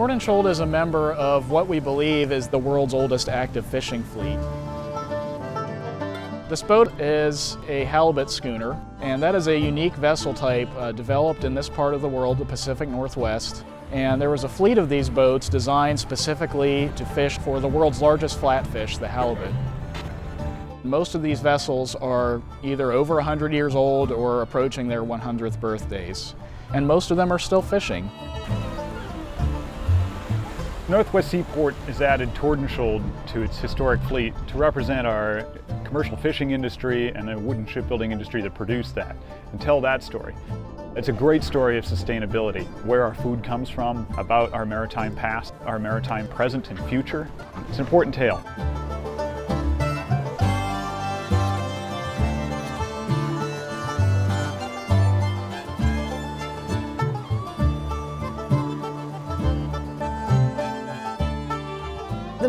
Tordenskjold is a member of what we believe is the world's oldest active fishing fleet. This boat is a halibut schooner, and that is a unique vessel type uh, developed in this part of the world, the Pacific Northwest. And there was a fleet of these boats designed specifically to fish for the world's largest flatfish, the halibut. Most of these vessels are either over 100 years old or approaching their 100th birthdays, and most of them are still fishing. Northwest Seaport has added Tordenskjold to its historic fleet to represent our commercial fishing industry and the wooden shipbuilding industry that produced that and tell that story. It's a great story of sustainability, where our food comes from, about our maritime past, our maritime present and future. It's an important tale.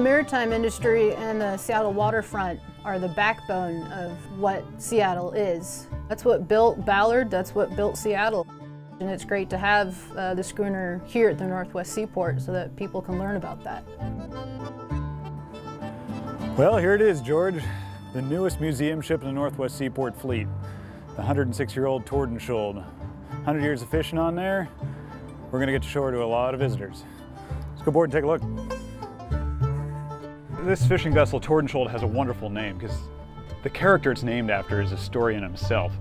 Maritime industry and the Seattle waterfront are the backbone of what Seattle is. That's what built Ballard, that's what built Seattle. And it's great to have uh, the schooner here at the Northwest Seaport so that people can learn about that. Well, here it is, George. The newest museum ship in the Northwest Seaport Fleet. The 106-year-old Tordenskjold. 100 years of fishing on there. We're gonna get to show her to a lot of visitors. Let's go aboard and take a look. This fishing vessel, Tordenskjold, has a wonderful name because the character it's named after is a story in himself.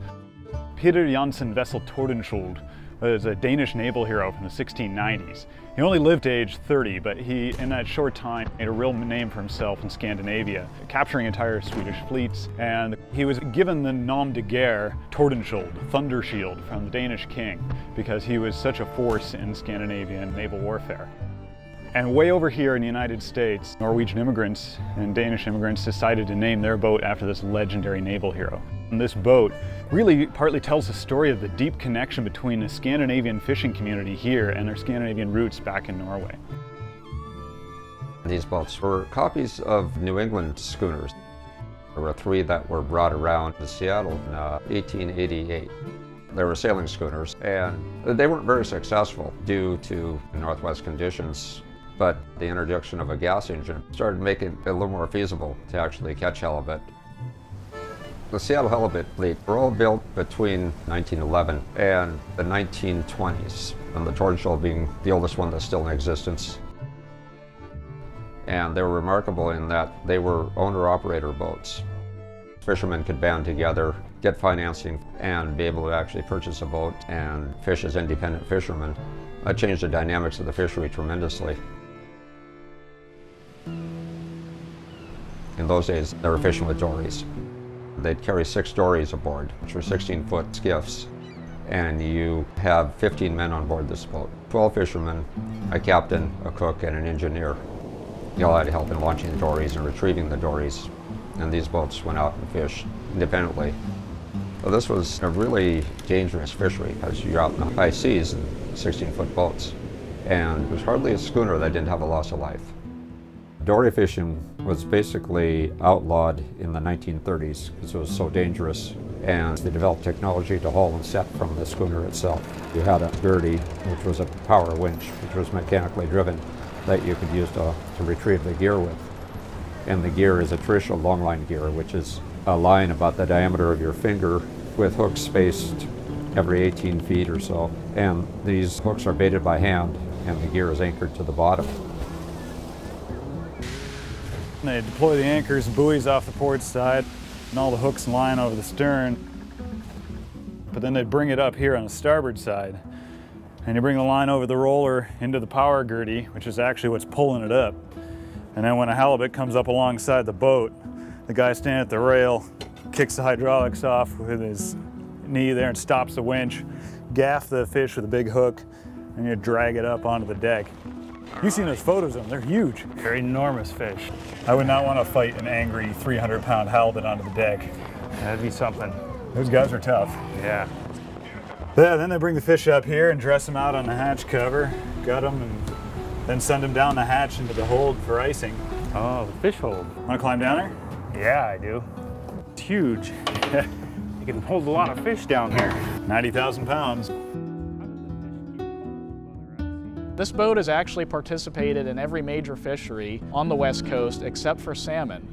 Peter Janssen Wessel Tordenskjold was a Danish naval hero from the 1690s. He only lived to age 30, but he, in that short time, made a real name for himself in Scandinavia, capturing entire Swedish fleets, and he was given the nom de guerre Tordenskjold, Thunder Shield, from the Danish king, because he was such a force in Scandinavian naval warfare. And way over here in the United States, Norwegian immigrants and Danish immigrants decided to name their boat after this legendary naval hero. And this boat really partly tells the story of the deep connection between the Scandinavian fishing community here and their Scandinavian roots back in Norway. These boats were copies of New England schooners. There were three that were brought around to Seattle in uh, 1888. They were sailing schooners and they weren't very successful due to the Northwest conditions but the introduction of a gas engine started making it a little more feasible to actually catch halibut. The Seattle halibut fleet were all built between 1911 and the 1920s, and the Tordenskjold being the oldest one that's still in existence. And they were remarkable in that they were owner-operator boats. Fishermen could band together, get financing, and be able to actually purchase a boat and fish as independent fishermen. That changed the dynamics of the fishery tremendously. In those days, they were fishing with dories. They'd carry six dories aboard, which were 16-foot skiffs. And you have 15 men on board this boat. 12 fishermen, a captain, a cook, and an engineer. They all had to help in launching the dories and retrieving the dories. And these boats went out and fished independently. So this was a really dangerous fishery because you're out in the high seas in 16-foot boats. And there's hardly a schooner that didn't have a loss of life. Dory fishing was basically outlawed in the 1930s because it was so dangerous and they developed technology to haul and set from the schooner itself. You had a gurdy, which was a power winch, which was mechanically driven, that you could use to, to retrieve the gear with. And the gear is a traditional longline gear, which is a line about the diameter of your finger with hooks spaced every 18 feet or so. And these hooks are baited by hand and the gear is anchored to the bottom. They deploy the anchors and buoys off the port side and all the hooks and line over the stern. But then they bring it up here on the starboard side. And you bring the line over the roller into the power gurdy, which is actually what's pulling it up. And then when a halibut comes up alongside the boat, the guy standing at the rail kicks the hydraulics off with his knee there and stops the winch, gaff the fish with a big hook, and you drag it up onto the deck. You've seen those photos of them, they're huge. They're enormous fish. I would not want to fight an angry 300 pound halibut onto the deck. That'd be something. Those guys are tough. Yeah. Yeah, then they bring the fish up here and dress them out on the hatch cover, gut them, and then send them down the hatch into the hold for icing. Oh, the fish hold. Want to climb down there? Yeah, I do. It's huge. you can hold a lot of fish down there. 90,000 pounds. This boat has actually participated in every major fishery on the west coast except for salmon.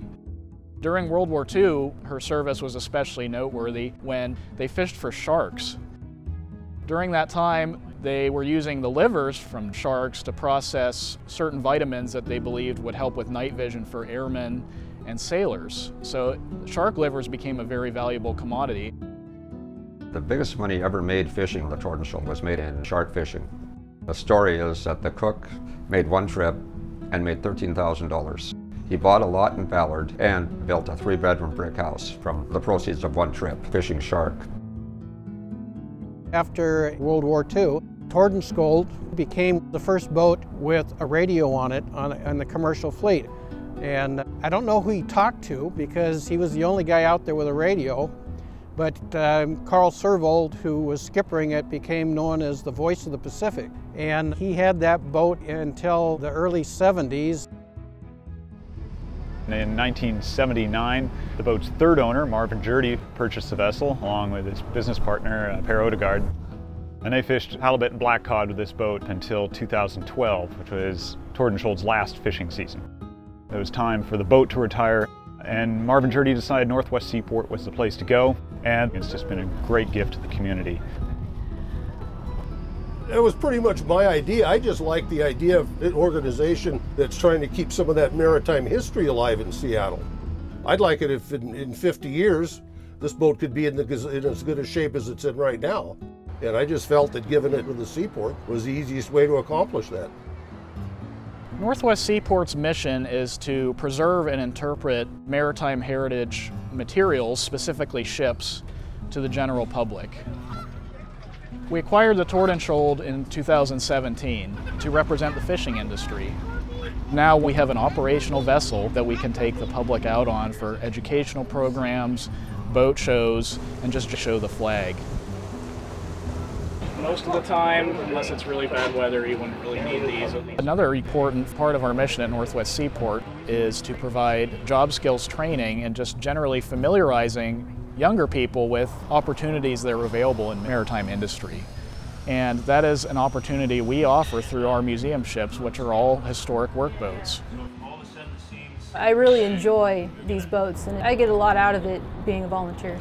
During World War II, her service was especially noteworthy when they fished for sharks. During that time, they were using the livers from sharks to process certain vitamins that they believed would help with night vision for airmen and sailors. So shark livers became a very valuable commodity. The biggest money ever made fishing the Tordenskjold was made in shark fishing. The story is that the cook made one trip and made $13,000. He bought a lot in Ballard and built a three-bedroom brick house from the proceeds of one trip fishing shark. After World War II, Tordenskjold became the first boat with a radio on it on, on the commercial fleet. And I don't know who he talked to because he was the only guy out there with a radio. But um, Carl Servold, who was skippering it, became known as the voice of the Pacific. And he had that boat until the early 70s. In 1979, the boat's third owner, Marvin Jurdy, purchased the vessel along with his business partner, uh, Per Odegaard. And they fished halibut and black cod with this boat until 2012, which was Tordenskjold's last fishing season. It was time for the boat to retire, and Marvin Jurdy decided Northwest Seaport was the place to go, and it's just been a great gift to the community. It was pretty much my idea. I just like the idea of an organization that's trying to keep some of that maritime history alive in Seattle. I'd like it if in, in 50 years this boat could be in, the, in as good a shape as it's in right now. And I just felt that giving it to the seaport was the easiest way to accomplish that. Northwest Seaport's mission is to preserve and interpret maritime heritage materials, specifically ships, to the general public. We acquired the Tordenskjold in 2017 to represent the fishing industry. Now we have an operational vessel that we can take the public out on for educational programs, boat shows, and just to show the flag. Most of the time, unless it's really bad weather, you wouldn't really need these. Another important part of our mission at Northwest Seaport is to provide job skills training and just generally familiarizing younger people with opportunities that are available in maritime industry. And that is an opportunity we offer through our museum ships, which are all historic workboats. I really enjoy these boats and I get a lot out of it being a volunteer.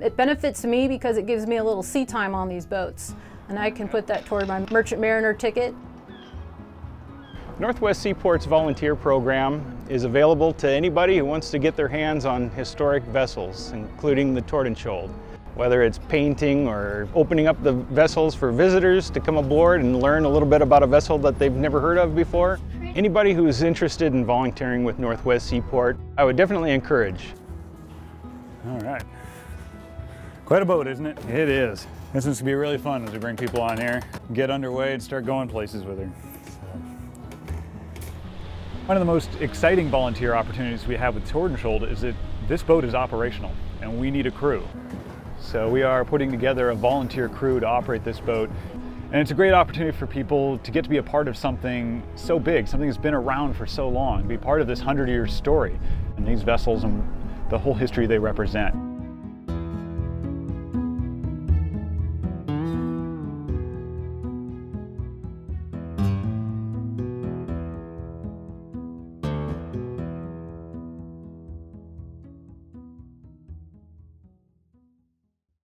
It benefits me because it gives me a little sea time on these boats and I can put that toward my Merchant Mariner ticket Northwest Seaport's volunteer program is available to anybody who wants to get their hands on historic vessels, including the Tordenskjold. Whether it's painting or opening up the vessels for visitors to come aboard and learn a little bit about a vessel that they've never heard of before. Anybody who's interested in volunteering with Northwest Seaport, I would definitely encourage. All right. Quite a boat, isn't it? It is. This is gonna be really fun as we bring people on here, get underway and start going places with her. One of the most exciting volunteer opportunities we have with Tordenskjold is that this boat is operational and we need a crew. So we are putting together a volunteer crew to operate this boat. And it's a great opportunity for people to get to be a part of something so big, something that's been around for so long, be part of this 100 year story and these vessels and the whole history they represent.